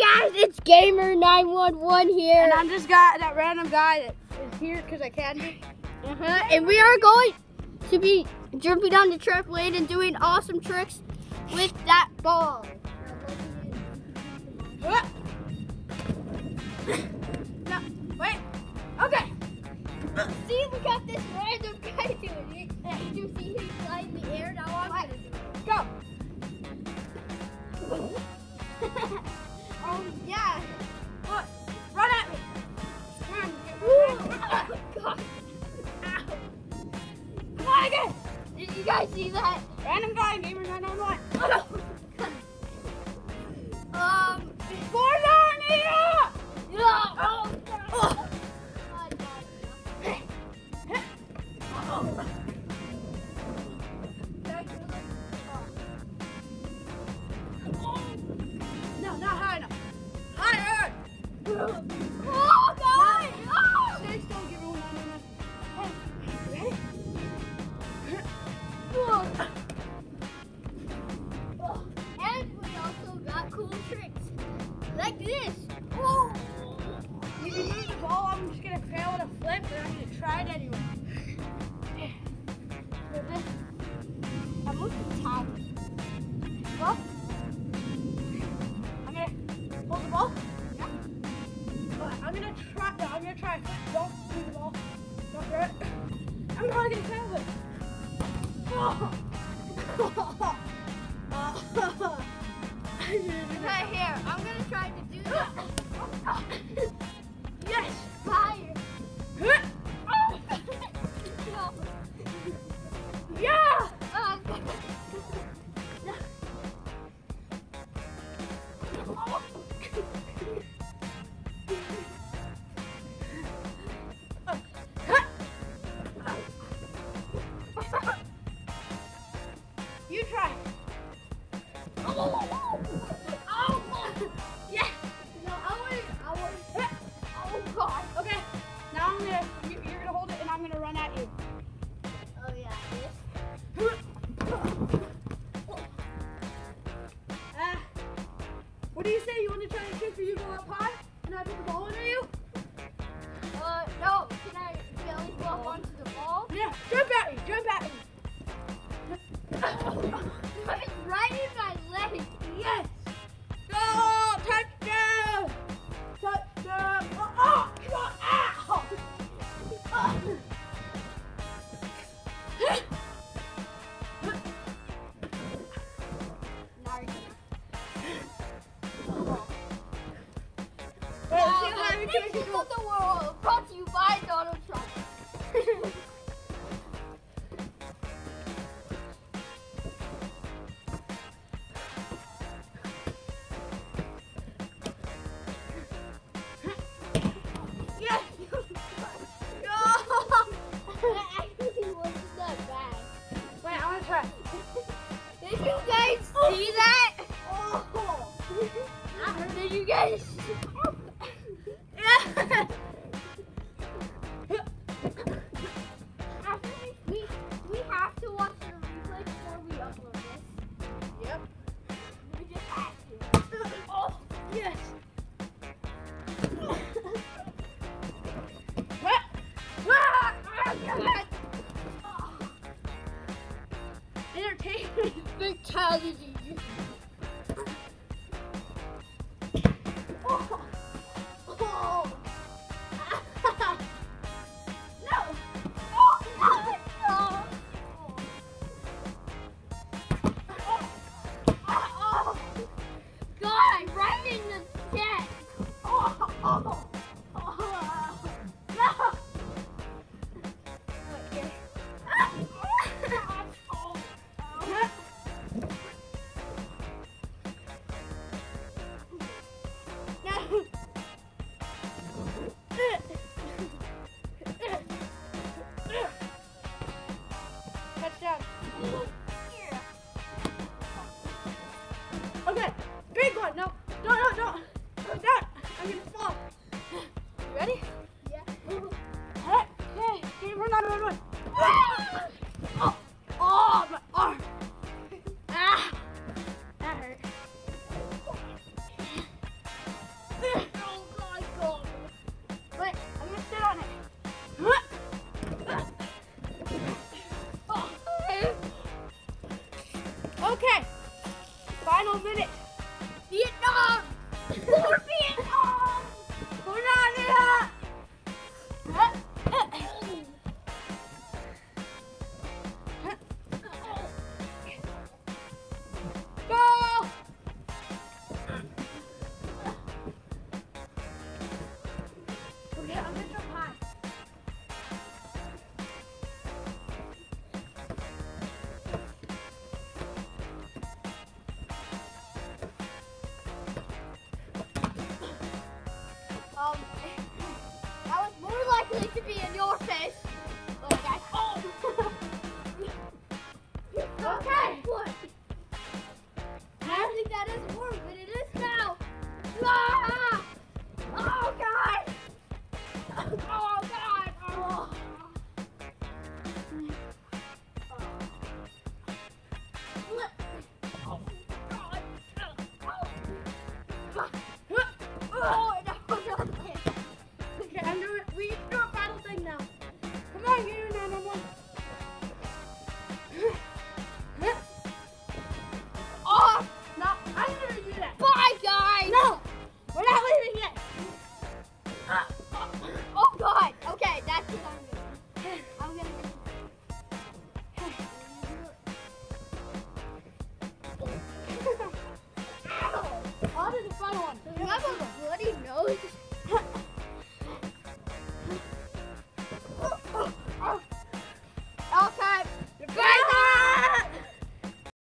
guys, it's Gamer911 here. And I'm just got that random guy that is here because I can. Uh-huh. And we are going to be jumping on the trampoline and doing awesome tricks with that ball. Did you guys see that? Random guy, gamer 911. Oh, no. Um, For Narnia! no. Oh, God. Oh. Oh, God. No, flip, but I'm gonna try it anyway. I moved the top. Well, I'm gonna hold the ball. Yeah. But I'm gonna try. No, I'm gonna try. Don't move the ball. Don't throw it. I'm probably gonna fail it. Oh. Right here. I'm gonna try to do that. You try. Go. of the world brought to you by Donald Trump. entertainment mentality. final minute.